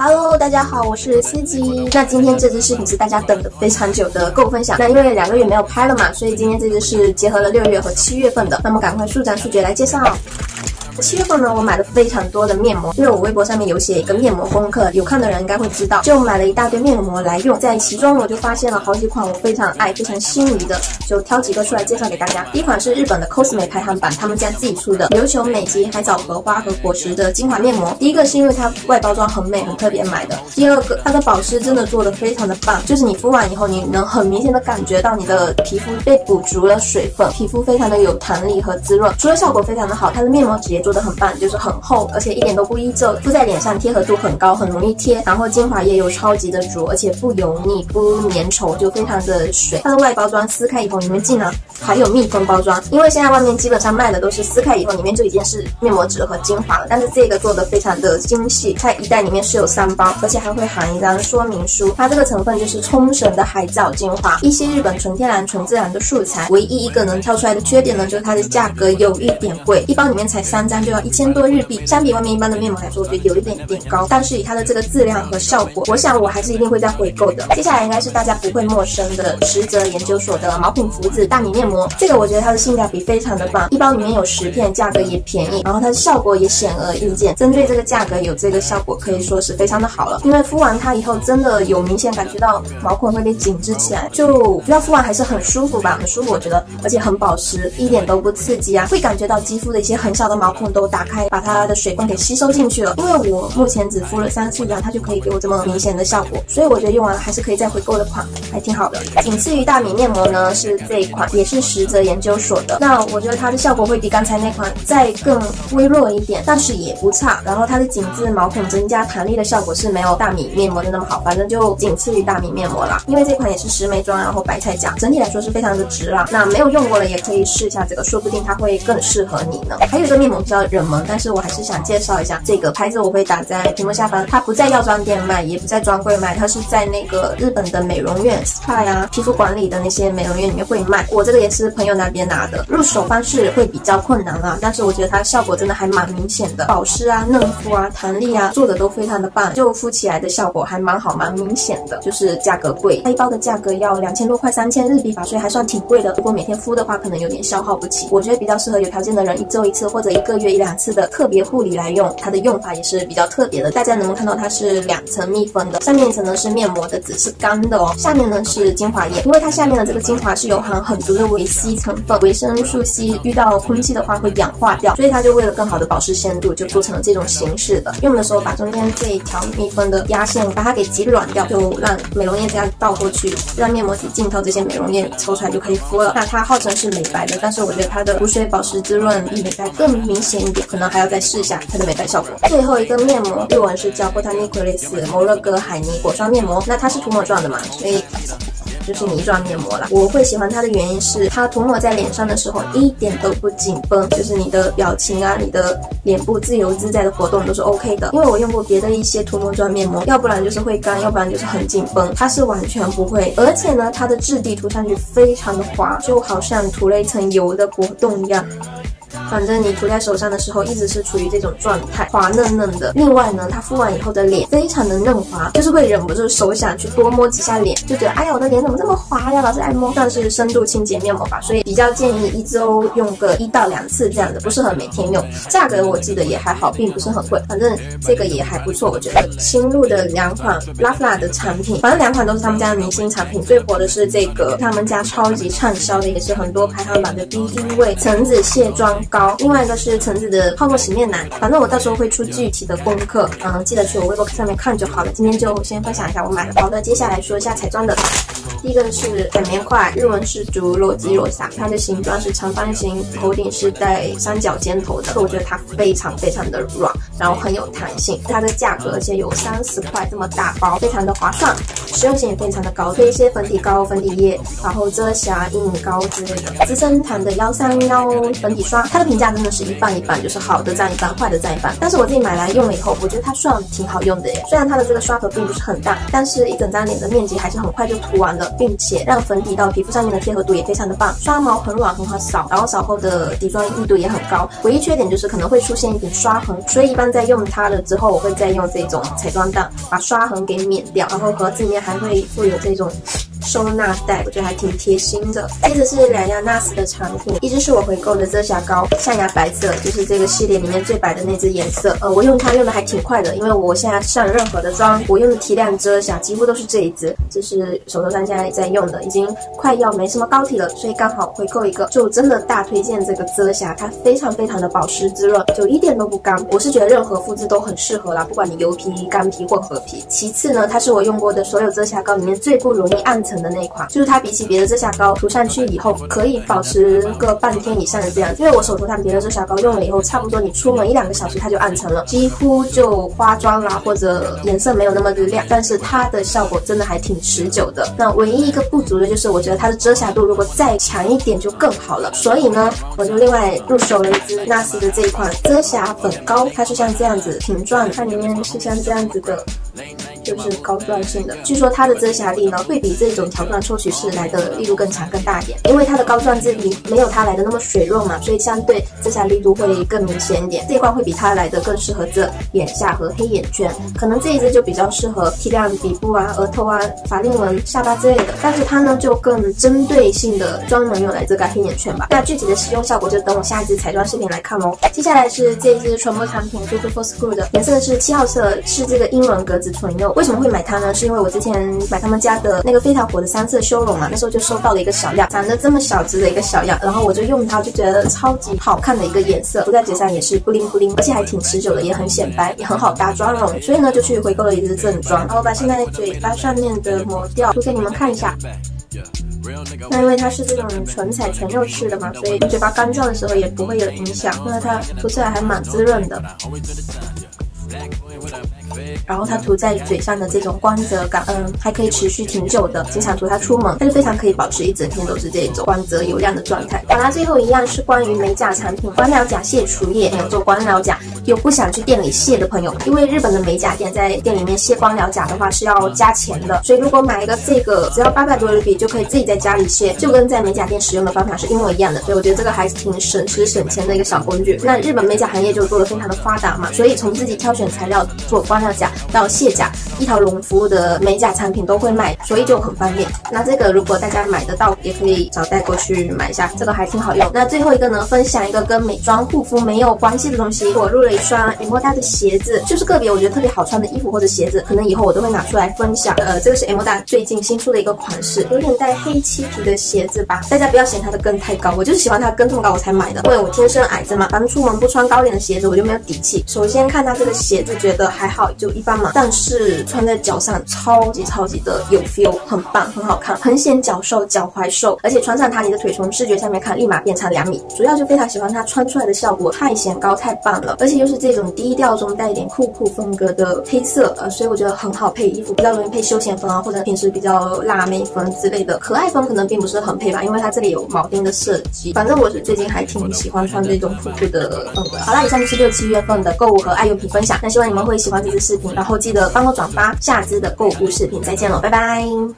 Hello，大家好，我是司机。那今天这支视频是大家等的非常久的购物分享。那因为两个月没有拍了嘛，所以今天这支是结合了六月和七月份的。那么赶快速战速决来介绍。七月份呢，我买了非常多的面膜，因为我微博上面有写一个面膜功课，有看的人应该会知道，就买了一大堆面膜来用。在其中我就发现了好几款我非常爱、非常心仪的，就挑几个出来介绍给大家。第一款是日本的 Cosme 排行榜，他们家自己出的琉球美肌海藻荷花和果实的精华面膜。第一个是因为它外包装很美，很特别买的。第二个，它的保湿真的做的非常的棒，就是你敷完以后，你能很明显的感觉到你的皮肤被补足了水分，皮肤非常的有弹力和滋润。除了效果非常的好，它的面膜纸也做的很棒，就是很。厚，而且一点都不易皱，敷在脸上贴合度很高，很容易贴。然后精华液又超级的足，而且不油腻，不粘稠，就非常的水。它的外包装撕开以后，里面竟然还有密封包装。因为现在外面基本上卖的都是撕开以后，里面就已经是面膜纸和精华了。但是这个做的非常的精细，它一袋里面是有三包，而且还会含一张说明书。它这个成分就是冲绳的海藻精华，一些日本纯天然、纯自然的素材。唯一一个能挑出来的缺点呢，就是它的价格有一点贵，一包里面才三张，就要一千多日币。相比外面一般的面膜来说，我觉得有一点点高，但是以它的这个质量和效果，我想我还是一定会再回购的。接下来应该是大家不会陌生的实泽研究所的毛孔福子大米面膜，这个我觉得它的性价比非常的棒，一包里面有十片，价格也便宜，然后它的效果也显而易见。针对这个价格有这个效果，可以说是非常的好了。因为敷完它以后，真的有明显感觉到毛孔会被紧致起来，就主要敷完还是很舒服吧，很舒服我觉得，而且很保湿，一点都不刺激啊，会感觉到肌肤的一些很小的毛孔孔都打开，把它的水。分给吸收进去了，因为我目前只敷了三四张，它就可以给我这么明显的效果，所以我觉得用完了还是可以再回购的款，还挺好的。仅次于大米面膜呢，是这一款，也是实泽研究所的。那我觉得它的效果会比刚才那款再更微弱一点，但是也不差。然后它的紧致毛孔增加弹力的效果是没有大米面膜的那么好，反正就仅次于大米面膜啦。因为这款也是石梅妆，然后白菜酱，整体来说是非常的值啦。那没有用过的也可以试一下这个，说不定它会更适合你呢。还有一个面膜比较冷门，但是我还是想。介绍一下这个牌子，我会打在屏幕下方。它不在药妆店卖，也不在专柜卖，它是在那个日本的美容院、SPA 啊、皮肤管理的那些美容院里面会卖。我这个也是朋友那边拿的，入手方式会比较困难啊，但是我觉得它效果真的还蛮明显的，保湿啊、嫩肤啊、弹力啊，做的都非常的棒，就敷起来的效果还蛮好、蛮明显的。就是价格贵，它一包的价格要两千多块、三千日币吧，所以还算挺贵的。如果每天敷的话，可能有点消耗不起。我觉得比较适合有条件的人，一周一次或者一个月一两次的特别护理。来用它的用法也是比较特别的，大家能不能看到它是两层密封的，上面一层呢是面膜的纸，是干的哦，下面呢是精华液，因为它下面的这个精华是有含很多的维 C 成分，维生素 C 遇到空气的话会氧化掉，所以它就为了更好的保湿鲜度，就做成了这种形式的。用的时候把中间这一条密封的压线把它给挤软掉，就让美容液这样倒过去，让面膜体浸透这些美容液抽出来就可以敷了。那它号称是美白的，但是我觉得它的补水、保湿、滋润比美白更明显浅一点，可能还要再试一下。它的美白效果。最后一个面膜，日文是叫 Botanicalis 摩洛哥海泥果霜面膜。那它是涂抹状的嘛，所以就是泥状面膜了。我会喜欢它的原因是，它涂抹在脸上的时候一点都不紧绷，就是你的表情啊，你的脸部自由自在的活动都是 OK 的。因为我用过别的一些涂抹状面膜，要不然就是会干，要不然就是很紧绷，它是完全不会。而且呢，它的质地涂上去非常的滑，就好像涂了一层油的果冻一样。反正你涂在手上的时候，一直是处于这种状态，滑嫩嫩的。另外呢，它敷完以后的脸非常的嫩滑，就是会忍不住手想去多摸几下脸，就觉得哎呀，我的脸怎么这么滑呀？老是爱摸，算是深度清洁面膜吧。所以比较建议一周用个一到两次这样的，不适合每天用。价格我记得也还好，并不是很贵，反正这个也还不错，我觉得。新入的两款 LAFLA 的产品，反正两款都是他们家的明星产品。最火的是这个，他们家超级畅销的，也是很多排行榜的第一位，橙子卸妆膏。另外一个是橙子的泡沫洗面奶，反正我到时候会出具体的功课，嗯，记得去我微博上面看就好了。今天就先分享一下我买的。好的，接下来说一下彩妆的。第一个是卷棉块，日文是竹裸肌裸萨，它的形状是长方形，头顶是带三角尖头的，我觉得它非常非常的软。然后很有弹性。它的价格而且有三十块这么大包，非常的划算，实用性也非常的高。推一些粉底膏、粉底液，然后遮瑕、阴影膏之类的。资生堂的幺三幺粉底刷，它的评价真的是一半一半，就是好的占一半，坏的占一半。但是我自己买来用了以后，我觉得它算。挺好用的耶。虽然它的这个刷头并不是很大，但是一整张脸的面积还是很快就涂完了，并且让粉底到皮肤上面的贴合度也非常的棒，刷毛很软很好扫，然后扫后的底妆硬度也很高。唯一缺点就是可能会出现一点刷痕，所以一般在用它了之后，我会再用这种彩妆蛋把刷痕给免掉，然后盒子里面还会附有这种。收纳袋，我觉得还挺贴心的。接着是两样 NARS 的产品，一支是我回购的遮瑕膏，象牙白色，就是这个系列里面最白的那支颜色。呃，我用它用的还挺快的，因为我现在上任何的妆，我用的提亮遮瑕几乎都是这一支，这是手头上现在在用的，已经快要没什么膏体了，所以刚好回购一个，就真的大推荐这个遮瑕，它非常非常的保湿滋润，就一点都不干。我是觉得任何肤质都很适合啦，不管你油皮、干皮、混合皮。其次呢，它是我用过的所有遮瑕膏里面最不容易暗层。的那一款，就是它比起别的遮瑕膏涂上去以后可以保持个半天以上的这样，因为我手头上别的遮瑕膏用了以后，差不多你出门一两个小时它就暗沉了，几乎就花妆啦或者颜色没有那么的亮，但是它的效果真的还挺持久的。那唯一一个不足的就是我觉得它的遮瑕度如果再强一点就更好了，所以呢，我就另外入手了一支纳斯的这一款遮瑕粉膏，它是像这样子瓶状，它里面是像这样子的。就是高端性的，据说它的遮瑕力呢会比这种条状抽取式来的力度更强更大一点，因为它的膏状质地没有它来的那么水润嘛，所以相对遮瑕力度会更明显一点。这一罐会比它来的更适合遮眼下和黑眼圈，可能这一支就比较适合提亮底部啊、额头啊、法令纹、下巴之类的，但是它呢就更针对性的专门用来遮盖黑眼圈吧。那具体的使用效果就等我下一支彩妆视频来看喽。接下来是这一支唇膜产品 g l e for School 的，颜色是七号色，是这个英伦格子唇釉。为什么会买它呢？是因为我之前买他们家的那个非常火的三色修容嘛，那时候就收到了一个小样，长得这么小只的一个小样，然后我就用它，就觉得超级好看的一个颜色，涂在嘴上也是布灵布灵，而且还挺持久的，也很显白，也很好搭妆容，所以呢就去回购了一支正装。然后把现在嘴巴上面的抹掉，涂给你们看一下。那因为它是这种唇彩唇釉式的嘛，所以你嘴巴干燥的时候也不会有影响，因为它涂起来还蛮滋润的。然后它涂在嘴上的这种光泽感，嗯，还可以持续挺久的。经常涂它出门，它就非常可以保持一整天都是这种光泽油亮的状态。好啦，最后一样是关于美甲产品，光疗甲卸除液。有做光疗甲，有不想去店里卸的朋友，因为日本的美甲店在店里面卸光疗甲的话是要加钱的，所以如果买一个这个，只要八百多日币就可以自己在家里卸，就跟在美甲店使用的方法是一模一样的。所以我觉得这个还是挺省时省钱的一个小工具。那日本美甲行业就做的非常的发达嘛，所以从自己挑选材料做光疗甲。到卸甲，一条龙服务的美甲产品都会卖，所以就很方便。那这个如果大家买得到，也可以找代购去买一下，这个还挺好用。那最后一个呢，分享一个跟美妆护肤没有关系的东西，我入了一双 M O D A 的鞋子，就是个别我觉得特别好穿的衣服或者鞋子，可能以后我都会拿出来分享。呃，这个是 M O D A 最近新出的一个款式，有点带黑漆皮的鞋子吧。大家不要嫌它的跟太高，我就是喜欢它跟这么高我才买的，因为我天生矮子嘛，反正出门不穿高点的鞋子我就没有底气。首先看它这个鞋子，觉得还好，就一般嘛。但是穿在脚上超级超级的有 feel，很棒，很好看，很显脚瘦，脚踝瘦，而且穿上它，你的腿从视觉上面看立马变长两米。主要就非常喜欢它穿出来的效果，太显高，太棒了，而且又是这种低调中带一点酷酷风格的黑色，呃，所以我觉得很好配衣服，比较容易配休闲风啊，或者平时比较辣妹风之类的。可爱风可能并不是很配吧，因为它这里有铆钉的设计。反正我是最近还挺喜欢穿这种酷酷的风格。好啦，以上就是六七月份的购物和爱用品分享，那希望你们会喜欢这支视频，然后记得帮我转发下支的购物视频。再见了，拜拜。